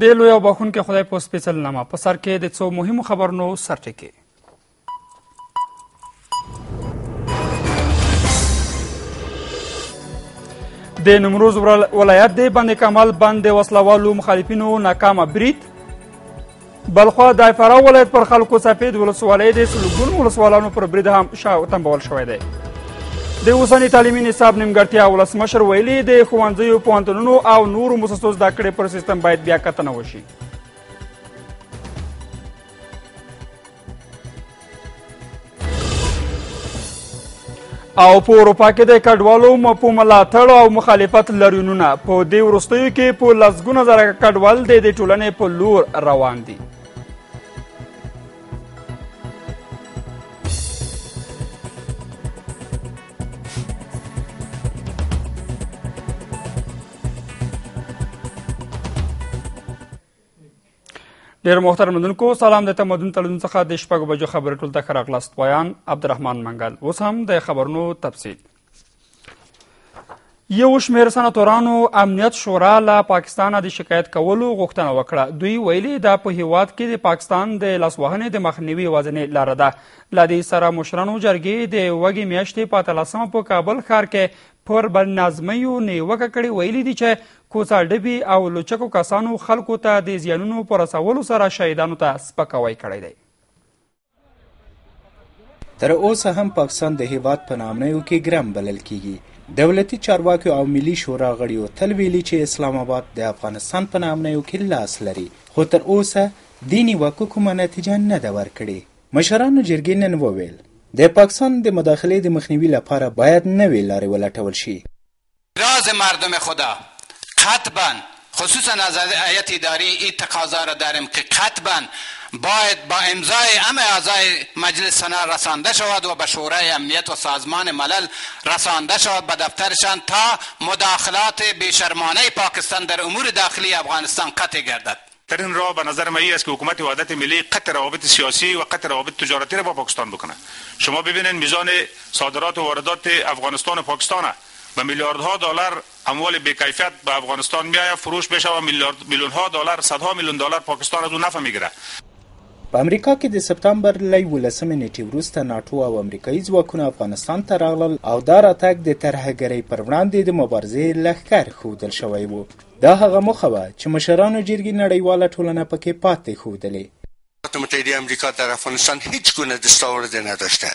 د لوی او بخونکي خدای په سپېڅل نامه په سر کې د څو مهمو خبرونو سرټکی د نمروز ولایت د بند کمال بند وسلوالو مخالفینو ناکامه برید بلخوا د فراه ولایت پر خلکو سپید ولسوالۍ د سلګون ولسوالانو پر برید هم شا تنبول شوی دی د اوسني تعلیمي نصاب نیمګړتیا ولسمشر ویلي د ښوونځیو پوهنتونونو او نورو موسسو زده کړې پر سیستم باید بیا کتنه وشي او په اروپا کې د کډوالو په ملاتړ او مخالفت لرونونه په دې وروستیو کې په لسګونه زره کډوال د دې ټولنې په لور روان دي ډیر محترم مندونکو سلام د تمدن تړون څخه د شپږ بجو خبرې ټول ته خراغلاست ویان عبدالرحمن منګل اوس هم د خبرونو تفصیل یو شمېر سناتورانو امنیت شورا له پاکستانه د شکایت کولو غوښتنه وکړه دوی ویلي دا په هیواد کې د پاکستان د لاسوهنې د مخنیوي یوازنۍ لاره ده له دې سره مشرانو جرګې د وږي میاشتې په اتلسمه په کابل ښار کې پر بنظمیو نیوکه کړې ویلي دي چې کوڅه ډبي او لوچکو کسانو خلکو ته د زیانونو په رسولو سره شهیدانو ته سپکاوی کړی دی تر اوسه هم پاکستان د هیواد په نامنیو کې ګرم بلل کیږي دولتي چارواکو او ملي شورا غړیو تل ویلي چې اسلام آباد د افغانستان په نامنیو کې لاس لري خو تر اوسه دې نیوکو کومه نتیجه نه ده ورکړې مشرانو جرګې نن وویل د پاکستان د مداخلې د مخنیوي لپاره باید نوې لارې ولټول شي راز مردم خدا قطبا خصوصا از هیئت اداری ای تقاضا را داریم که قطبا باید با امضای همه اعضای مجلس سنا رسانده شود و به شورای امنیت و سازمان ملل رسانده شود به دفترشان تا مداخلات بیشرمانه پاکستان در امور داخلی افغانستان قطع گردد. ترین را به نظر مئی است که حکومت وحدت ملی قطع روابط سیاسی و قطع روابط تجارتی را با پاکستان بکنه شما ببینین میزان صادرات و واردات افغانستان و پاکستان به میلیاردها دلار اموال بی کیفیت به افغانستان می آید فروش می شود میلیارد میلیون ها دلار صدها میلیون دلار پاکستان از او نفع می گیره په امریکا کې د سپتامبر له یولسمې نېټې وروسته ناټو او امریکایي ځواکونه افغانستان ته راغلل او دا راتګ د ترهګرۍ پر وړاندې د مبارزې لښکر ښودل شوی و. دا هغه موخه وه چې مشرانو جرګې نړیواله ټولنه پکې پاتې ښودلې. ایالات متحده امریکا در افغانستان هیچ گونه دستاورد نداشته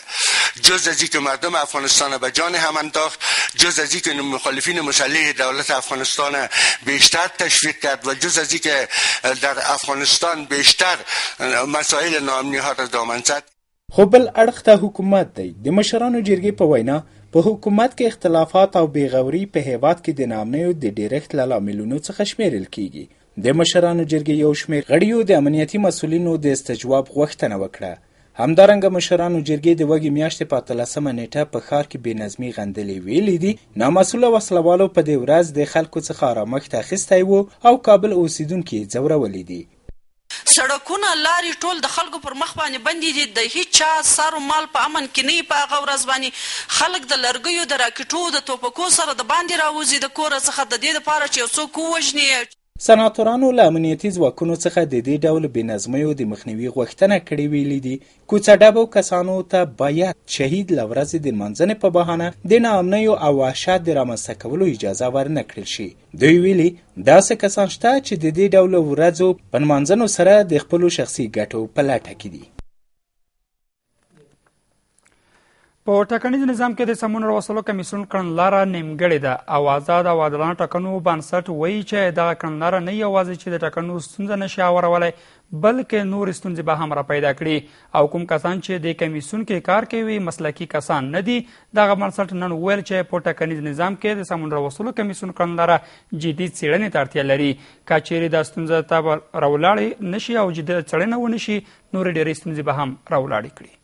جز از اینکه مردم افغانستان به جان هم انداخت جز از اینکه مخالفین مسلح دولت افغانستان بیشتر تشویق کرد و جز از اینکه در افغانستان بیشتر مسائل ناامنی ها را دامن زد خو بل اړخ ته حکومت دی. د مشرانو جرګې په وینا، په حکومت کې اختلافات او بې غوري په هېواد کې د ناامنیو د ډېرښت له لاملونو څخه شمېرل کېږي. د مشرانو جرګې یو شمېر غړیو د امنیتي مسؤلینو د استجواب غوښتنه وکړه. همدارنګه مشرانو جرګې د وږي میاشتې په اتلسمه نېټه په ښار کې بې نظمي غندلې ویلي دي، نامسؤله وسله والو په دې ورځ د خلکو څخه ارامښت اخیستی و او کابل اوسېدونکي یې ځورولي دي. سړکونه لاري ټول د خلګو پر مخ باندي بندي دي د هيچا سر و مال په امن کي نه يي په هغه ورځ باندي خلګ د لرګيو د راکټوو د توپکو سره د باندي راوزي د کوره څخه د دي لپاره چي يو څوک ووژني يا سناتورانو له امنيتي ځواکونو څخه د دي ډول بي نظميو د مخنيوي غوښتنه کړي ويلي دي کوڅه ډبو کسانو ته بايد شهيد له ورځي د نمانځني په بهانه د ناامنيو او وحشت د رامنځته کولو اجازه ورنکړل شي دوی ویلي داسې کسان شته چې د دې ډول ورځو په نمانځنو سره د خپلو شخصي ګټو په لټه کې دي په ټاکنیز نظام کې د سمون راوستلو کمیسون کړنلاره نیمګړې ده او آزاد او عادلانه ټاکنو بنسټ وایي چې دغه کړنلاره نه یوازې چې د ټاکنو ستونزه نشي اورولی بلکې نورې ستونزې به هم را پیدا کړي او کوم کسان چې د کمیسیون کې کار کوي مسلکي کسان نه دي دغه بنسټ نن وویل چې په ټاکنیز نظام کې د سمون راوستلو کمیسیون کړنلاره جدي څېړنې ته اړتیا لري که چیرې دا ستونزه ته به راولاړې نشي او جدي څېړنه ونه شي نورې ډېرې ستونزې به هم راولاړې کړي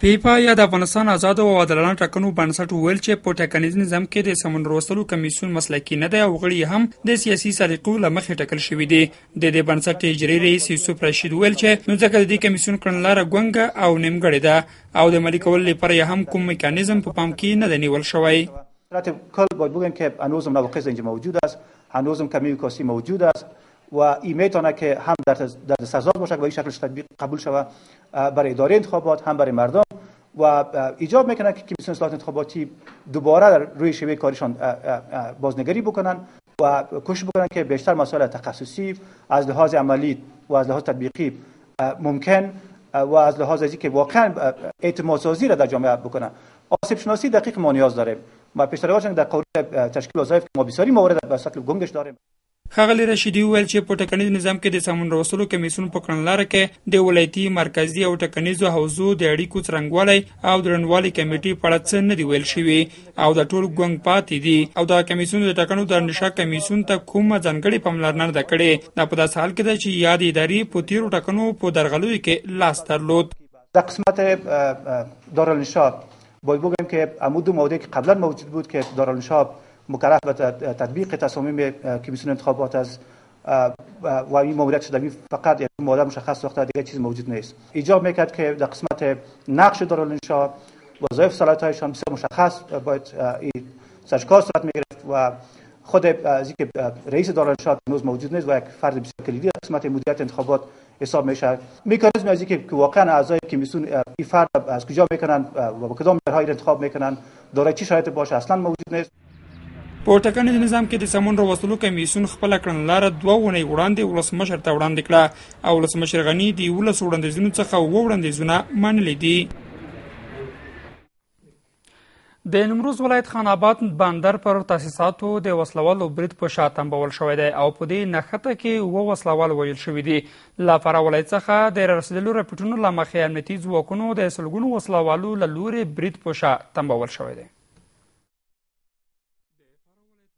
پیپا یا د افغانستان آزادو او عادلانه ټاکنو بنسټ وویل چې په ټاکنیز نظام کې د سمون وروستلو کمیسیون مسلکي نه دی او غړي هم د سیاسي سلیقو له مخې ټاکل شوي دي د دې بنسټ اجرایي رئیس یوسف رشید وویل چې نو ځکه د دې کمیسیون کړنلاره ګونګه او نیمګړې ده او د عملي کولو لپاره یې هم کوم میکانیزم په پام کې نه دی نیول شوی صورت کل باید بگویم که هنوزم نواقص اینجا موجود است هنوزم کمی و کاسی موجود است و ای میتونه که هم در در باشد باشه و این شکلش تطبیق قبول شوه برای اداره انتخابات هم برای مردم و ایجاب میکنه که کمیسیون اصلاحات انتخاباتی دوباره در روی شیوه کارشان بازنگری بکنن و کوشش بکنن که بیشتر مسائل تخصصی از لحاظ عملی و از لحاظ تطبیقی ممکن و از لحاظ از که واقعا اعتماد سازی را در جامعه بکنن آسیب شناسی دقیق ما نیاز داریم ما پیشتر در قوری تشکیل وظایف ما بسیاری موارد به شکل گنگش داریم ښاغلي رشیدي وویل چې په ټکنیز نظام کې د سمون راوستلو کمیسیون په کړنلاره کې د ولایتي مرکزي او ټکنیزو حوزو د اړیکو څرنګوالی او درنوالی کمیټې په اړه څه نه دي ویل شوي او دا ټول ګونګ پاتې دي او دا کمیسیون د ټاکنو د نشه کمیسیون ته کومه ځانګړې پاملرنه نه ده کړې دا په داسې حال کې ده چې یاد ادارې په تیرو ټاکنو په درغلیو کې لاس درلود در قسمت دارالنشا باید بگویم که امود دو موده که قبلا موجود بود که دارالنشا مکرح به تطبیق تصامیم کمیسیون انتخابات از و این ماموریت شدوی فقط یک ماده مشخص ساخته دیگه چیز موجود نیست ایجاب میکرد که در قسمت نقش دارالانشا وظایف صلاحیتهایشان بسیار مشخص باید این سرشکار صورت میگرفت و خود از که رئیس دارالانشا هنوز موجود نیست و یک فرد بسیار کلیدی در قسمت مدیریت انتخابات حساب میشه میکانیزم از که واقعا اعضای کمیسیون این فرد از کجا میکنن و به کدام نرهای انتخاب میکنن دارای چی شرایط باشه اصلا موجود نیست په ټاکنیز نظام کې د سمون راوستلو کمیسیون خپل کړنلاره دوه ونې وړاندې ولسمشر ته وړاندې کړه او ولسمشر غنی د ولس وړاندیزونو څخه و وړاندیزونه منلې دي د نیمروز ولایت خان آباد بندر پر تاسیساتو د وسلوالو برید په شا تنبول شوی دی او په دې نښته کې اووه وسلوال وژل شوي دي له فراه ولایت څخه د رسېدلو رپوټونو له مخې امنیتي ځواکونو د سلګونو وسلوالو له لورې برید په شا تنبول شوی دی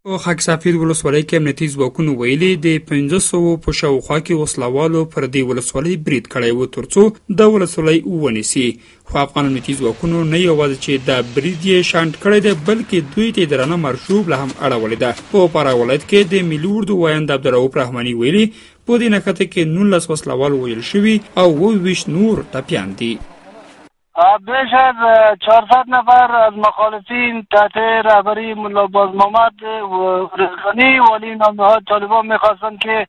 په خاک سفیر ولسوالۍ کې امنیتي ځواکونو ویلي د 1500 په شاوخوا کې وسلوالو پر دې ولسوالۍ برید کړی و ترڅو د ولسوالۍ ونیسي خو افغان امنیتي ځواکونو نه یوازې چې دا برید یې شانډ کړی دی بلکې دوی ته درنه مرشوب له هم اړولې ده په پاره ولایت کې د ملي اردو ویاند عبدالرؤف رحماني ویلي په دې نښته کې 19 وسلوال وژل شوي او 22 نور ټپیان دي بیش از چهارصد نفر از مخالفین تحت رهبری ملا باز محمد و رزگانی والی نامهاد طالبان میخواستند که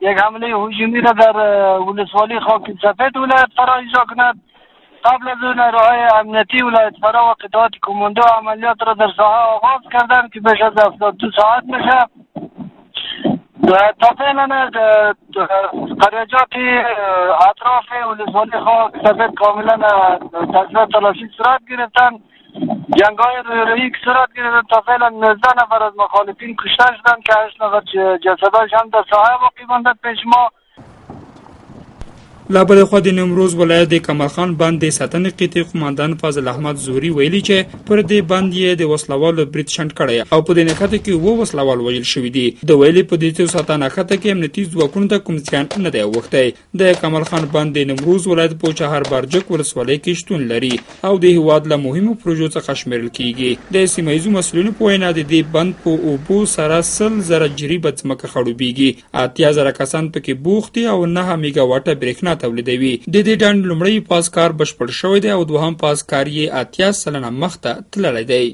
یک حمله هجومی را در ولسوالی خاک سفید ولایت فرا ایجا کند قبل از او نیروهای امنیتی ولایت فرا و قطعات کماندو عملیات را در ساحه آغاز کردند که بیش از 72 ساعت میشه تا فعلا قریجاتی اطراف ولسوالی خواه سفید کاملا تجربه تلاشی صورت گرفتن جنگ های رویرویی که صورت گرفتن تا فعلا 19 نفر از مخالفین کشته شدن که 8 نفر جسدهایشان در ساحه واقع ماندد پیش ما له بلې خوا د نیمروز ولایت د کمال خان بند د ساتنې قطعې قوماندان فاضل احمد زهري ویلي چې پر دې بند یې د وسلوالو برید شنډ کړی او په دې نښته کې اووه وسلوال وژل شوي دي د ویلي په دې څو ساعته نښته کې امنیتي ځواکونو ته کوم زیان نه دی اوښتی د کمال خان بند د نیمروز ولایت په چهار بارجک ولسوالۍ کې شتون لري او د هیواد له مهمو پروژو څخه شمیرل کیږي د سیمه ییزو مسؤلینو په وینا د دې بند په اوبو سره سل زره جریبه ځمکه خړوبیږي اتیا زره کسان پکې بوخت دي او نهه میګاواټه برېښنا تولیدوي د دې ډنډ لومړی پاز کار بشپړ شوی دی او دوهم پاز کار یې اتیا سلنه مخته تللی دی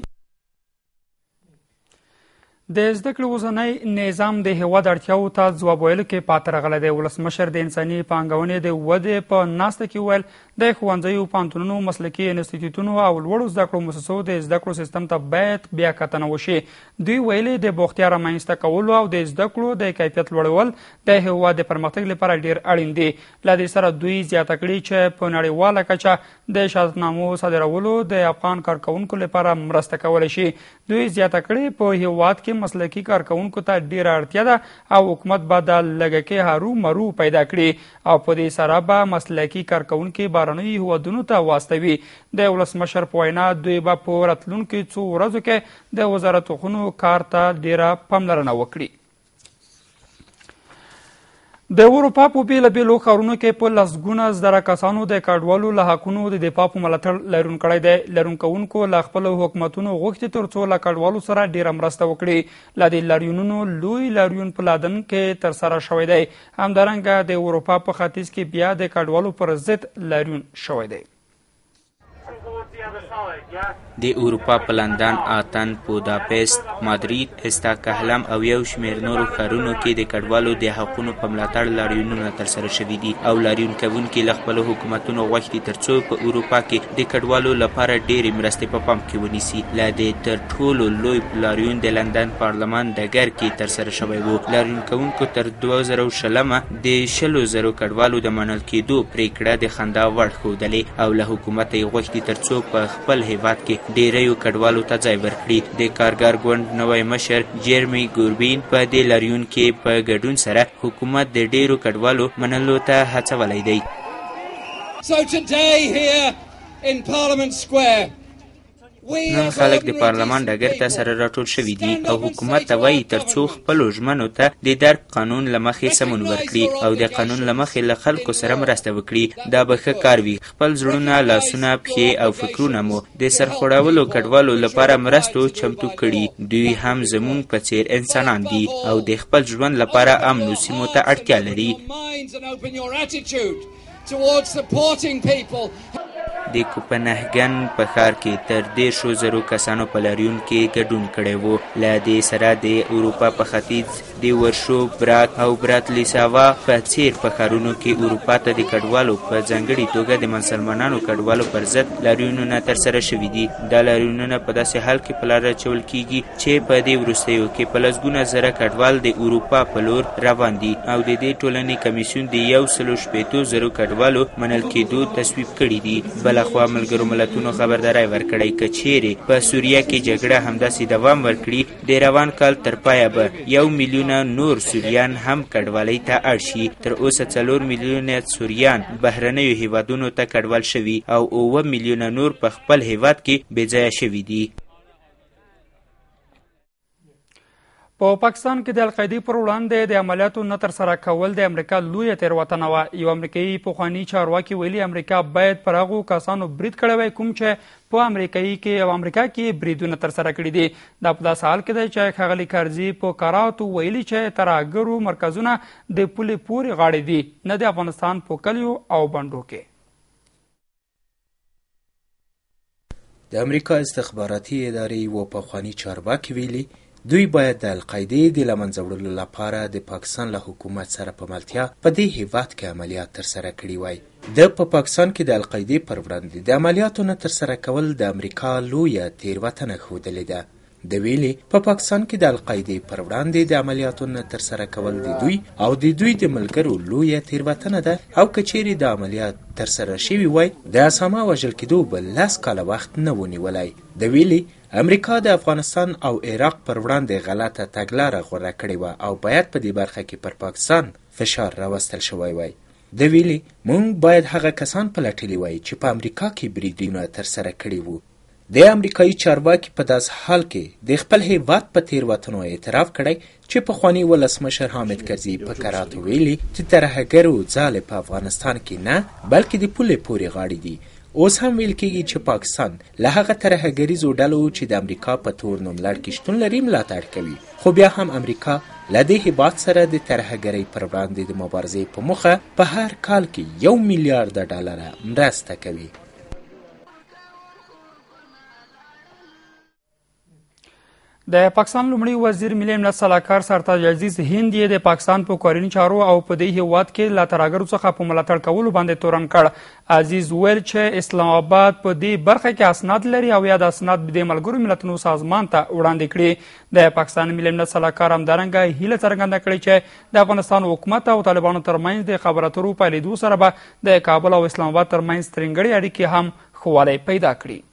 د زده کړې اوسنی نظام د هیواد اړتیاو ته ځواب ویلو کې پاتې راغلی دی ولسمشر د انساني پانګونې د ودې په ناسته کې ویل د ښوونځیو، پوهنتونونو، مسلکي انستیتوتونو او لوړو زده کړو موسسو د زده کړو سیستم ته باید بیا کتنه وشي. دوی ویلي، د بوختیا رامنځته کولو او د زده کړو د کیفیت لوړول د هېواد د پرمختګ لپاره ډېر اړین دي. له دې سره دوی زیاته کړې چې په نړیواله کچه د شهادتنامو صادرولو د افغان کارکوونکو لپاره مرسته کولی شي. دوی زیاته کړې، په هېواد کې مسلکي کارکوونکو ته ډېره اړتیا ده او حکومت به دا لږکې هرو مرو پیدا کړي او په دې سره به مسلکي کارکوونکي بهرنیو هیوادونو ته واستوي د ولسمشر په وینا دوی به په راتلونکو څو ورځو کې د وزارتخونو کار ته ډیره پاملرنه وکړي د اروپا په بیلابیلو ښارونو کې په لسګونه زره کسانو د کډوالو له حقونو د دفاع په ملاتړ لرون کړی دی لرون کوونکو له خپلو حکومتونو غوښتي ترڅو له کډوالو سره ډیره مرسته وکړي له دې لاریونونو لوی لاریون په لادن کې ترسره شوی دی همدارنګه د اروپا په ختیځ کې بیا د کډوالو پر ضد لاریون شوی دی. د اروپا په لندن، آتن، بوداپست، مادرید، استاکهلم او یو شمېر نورو ښارونو کې د کډوالو د حقونو په ملاتړ لاریونونه ترسره شوي دي او لاریون کوونکي له خپلو حکومتونو غوښتي ترڅو په اروپا کې د کډوالو لپاره ډېرې مرستې په پام کې ونیسي له دې تر ټولو لوی لاریون د لندن پارلمان ډګر کې ترسره شوی و لاریون کوونکو تر دوه زره او شلمه د شلو زرو کډوالو د منل کېدو پرېکړه د خندا وړ ښودلې او له حکومته یې غوښتي ترڅو په خپل هېواد کې ډېریو کډوالو ته ځای ورکړي د کارګر ګوند نوی مشر جیرمي ګوربین په دې لاریون کې په ګډون سره حکومت د ډېرو کډوالو منلو ته هڅولی دی So today here in Parliament Square نن خلک د پارلمان ډګر ته سره راټول شوي دي او حکومت ته وایي ترڅو خپلو ژمنو ته د درک قانون له مخې سمون ورکړي او د قانون له مخې له خلکو سره مرسته وکړي دا به ښه کار وي خپل زړونه لاسونه پښې او فکرونه مو د سرخوړولو کډوالو لپاره مرستو چمتو کړي دوی هم زمونږ په څیر انسانان دي او د خپل ژوند لپاره امنو سیمو ته اړتیا لري د کوپنهګن په ښار کې تر دېرشو زرو کسانو په لاریون کې ګډون کړی و له دې سره د اروپا په ختیځ د ورشوب، برات او براتلیساوا په څېر په ښارونو کې اروپا ته د کډوالو په ځانګړي توګه د مسلمانانو کډوالو پر ضد لاریونونه ترسره شوي دي. دا لاریونونه په داسې حال کې په لاره اچول کېږي چې په دې وروستیو کې په لسګونه زره کډوال د اروپا په لور روان دي او د دې ټولنې کمېسیون د یو سلو شپېتو زرو کډوالو منل کېدو تصویب کړي دي. بلخوا ملګرو ملتونو خبرداری ورکړی که چېرې په سوریه کې جګړه همداسې دوام ورکړي، د روان کال تر پایه به یو میلیونه نور سوریان هم کډوالۍ ته اړ شي تر اوسه څلور میلیونه سوریان بهرنیو هیوادونو ته کډوال شوي او اووه میلیونه نور په خپل هیواد کې بې ځایه شوي دي په پاکستان کې د القاعده پر وړاندې د عملیاتو نه تر سره کول د امریکا لوی تیروتنه وه یو امریکایي پخوانی چارواکي ویلي امریکا باید پر هغو کسانو برید کړی وای کوم چې په امریکایي کې او امریکا کې بریدونه ترسره کړي دي دا په داسې حال کې دی چې ښاغلي کرزي په کراتو ویلي چې ترهګرو مرکزونه د پولې پورې غاړې دي نه د افغانستان په کلیو او بنډو کې د امریکا استخباراتي ادارې یوه پخواني چارواکي ویلي دوی باید د القاعدې د له منځه وړلو لپاره د پاکستان له حکومت سره په ملتیا په دې هیواد کې عملیات ترسره کړي وای. د په پاکستان کې د القاعدې پر وړاندې د عملیاتو نه ترسره کول د امریکا لویه تېروتنه ښودلې ده. ده ویلي، په پاکستان کې د القاعدې پر وړاندې د عملیاتو نه ترسره کول د دوی او د دوی د ملګرو لویه تېروتنه ده او که چیرې دا عملیات ترسره شوي وای، د اسامه وژل کېدو به لس کاله وخت نه و نیولی. ده ویلي، امریکا د افغانستان او عراق پر وړاندې غلطه تګلاره غوره کړې وه او باید په دې برخه کې پر پاکستان فشار راوستل شوی وای. ده ویلي، موږ باید هغه کسان پلټلي وای چې په امریکا کې بریدونه ترسره کړي وو. دې امریکایي چارواکي په داسې حال کې د خپل هېواد په تېروتنو اعتراف کړی چې پخواني ولسمشر حامد کرزي په کراتو ویلي چې ترهګرو ځالې په افغانستان کې نه بلکې د پولې پورې غاړې دي اوس هم ویل کېږي چې پاکستان له هغه ترهګریزو ډلو چې د امریکا په تور نوملړ کې شتون لري ملاتړ کوي خو بیا هم امریکا له دې هیواد سره د ترهګرۍ پر وړاندې د مبارزې په موخه په هر کال کې یو میلیارد ډالره مرسته کوي د پاکستان لومړي وزیر ملي امنیت سلاکار سرتاج عزیز هند یې د پاکستان په کورنی چارو او په دې هیواد کې لا ترګرو څخه په ملاتړ کولو باندې تورن کړ عزیز ویل چې اسلام آباد په دې برخه کې اسناد لري او یا د اسناد د ملګرو ملتونو سازمان ته وړاندې کړي د پاکستان ملي امنیت سلاکار همدارنګه هیله څرګنده کړې چې د افغانستان حکومت او طالبانو ترمنځ د خبرو اترو په لیدو سره به د کابل او اسلام آباد ترمنځ ترنګړې اړیکې هم خواله پیدا کړي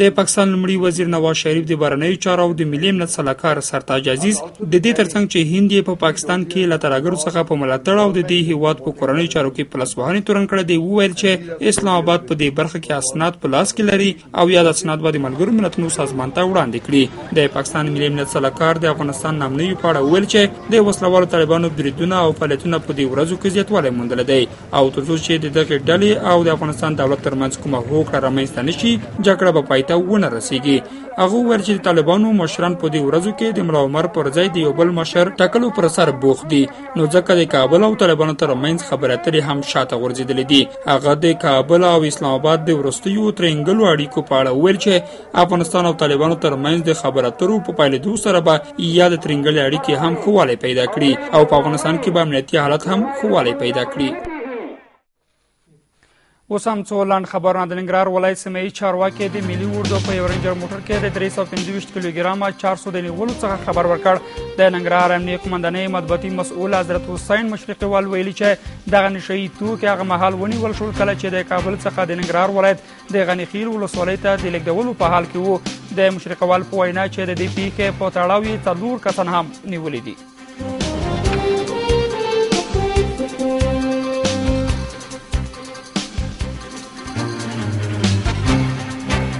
د پاکستان لمړي وزیر نواز شریف د بهرنیو چارو او د ملي امنیت سلاکار سرتاج عزیز د دې ترڅنګ چې هند په پاکستان کې له ترګرو څخه په ملاتړ او د دې هیواد په کورنۍ چارو کې پلسوهنې تورن کړې دی وویل چې اسلام آباد په دې برخه کې اسناد په لاس کې لري او یاد اسناد به د ملګرو ملتونو سازمان ته وړاندې کړي د پاکستان ملي امنیت سلاکار د افغانستان نامنوي په اړه ویل چې د وسلوالو طالبانو بریدونه او فعالیتونه په دې ورځو کې زیاتوالی موندل دی او تر څو چې د دغې ډلې او د افغانستان دولت ترمنځ کومه هوکړه رامنځته نه شي جګړه به پای ته ونه رسیږي هغه وویل چې د طالبانو مشران په دې ورځو کې د ملا عمر پر ځای د یو بل مشر ټاکلو پر سر بوخت دي نو ځکه د کابل او طالبانو ترمنځ خبرې اترې هم شاته غورځېدلې دي هغه د کابل او اسلام آباد د وروستیو ترینګلو اړیکو په اړه وویل چې افغانستان او طالبانو ترمنځ د خبرو اترو په پیلېدو سره به یاد ترینګلې اړیکې هم ښه والی پیدا کړي او په افغانستان کې به امنیتي حالت هم ښه والی پیدا کړي اوس هم څو لاند خبرونه د ننګرهار ولایت سیمه یي چارواکي د ملي اردو په یو رنجر موټر کې د 325 کیلوګرامه 400 د نیولو څخه خبر ورکړ د ننګرهار امنیه قومندانۍ مطبوعاتي مسؤل حضرت حسین مشرقي وال ویلي چې دغه نشي توکي هغه مهال ونیول شول کله چې د کابل څخه د ننګرهار ولایت د غني خیل ولسوالۍ ته د لېږدولو په حال کې وو د مشرقوال په وینا چې د دې پیښې په تړاو یې څلور کسان هم نیولي دي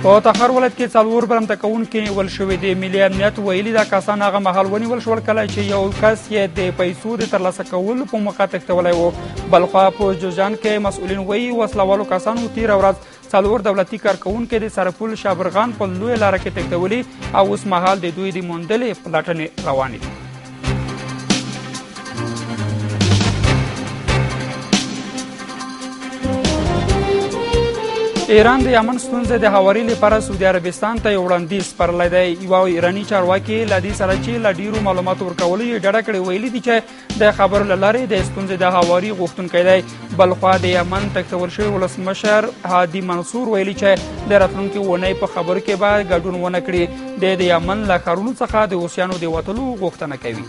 په تخار ولایت کې څلور برمته کوونکي نیول شوې دي ملي امنیت ویلي دا کسان هغه مهال ونیول شول کله چې یو کس یې د پیسو د ترلاسه کولو په موقع تښتولی و بلخوا په جوزجان کې مسؤلین وایي وسلوالو کسانو تیره ورځ څلور دولتي کارکوونکي د سرپل شابرغان په لوی لاره کې تښتولي او اوس مهال د دوی د موندلې پلټنې روانې دي ایران د یمن ستونزې د هواري لپاره سعودي عربستان ته یو وړاندیز سپارلی دی یوه ایراني چارواکي له دې سره چې له ډیرو معلوماتو ورکولو یې ډډه کړې ویلي دي چې د خبرو له لارې د ستونزې د هواري غوښتونکی دی بلخوا د یمن تښتول شوی ولسمشر هادي منصور ویلي چې د راتلونکي اونۍ په خبرو کې به ګډون ونه کړي دی د یمن له ښارونو څخه د اوسیانو د وتلو غوښتنه کوي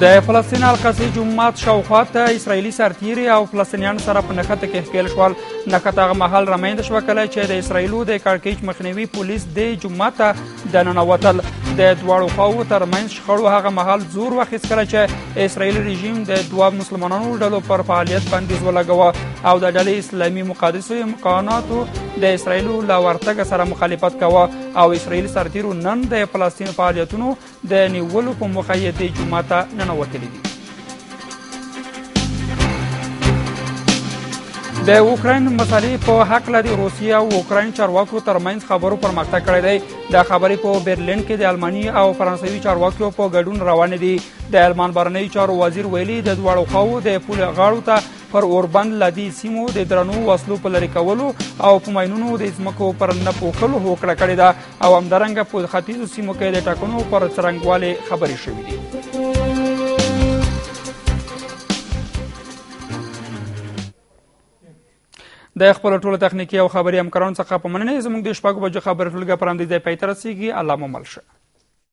د فلسطین القصی جمعات شاوخوا ته اسرایلی سرتیری او فلسطینیان سره په نښته کې ښکیل شول نښته هغه مهال رامنځ شو کله چې د اسرایلو د کړکیچ مخنیوي پولیس د جمعات د ننوتل د دواړو خواو ترمنځ شخړو هغه مهال زور واخیست کله چې اسرایلی رژیم د دوه مسلمانانو ډلو پر فعالیت بندیز ولګوه او د ډلې اسلامي مقدسو امکاناتو د اسرایلو له ورتګ سره مخالفت کاوه او اسرایل سرتیرو نن د فلسطین فعالیتونو د نیولو په موخه یې دې جومات ته ننوتلي دي. د اوکراین مسالې په حق لري روسیه او اوکراین چارواکو ترمنځ خبرو پرمختګ کړی دی د خبرې په برلین کې د الماني او فرانسوي چارواکو په ګډون روان دي د المان بهرنی چارو وزیر ویلي د دواړو خواو د پول غاړو ته پر اوربند لدی سیمو د درنو وسلو په لری کولو او په ماینونو د ځمکو پر نه پوښلو هوکړه کړې ده او همدارنګه په ختیځو سیمو کې د ټاکنو پر څرنګوالي خبرې شوې دي د خپل ټولو تخنیکی او خبري همکارانو څخه په مننه زموږ د شپږ بجو خبرې ټولګه پراندې ځای پاتې رسیدي الله مو مل شه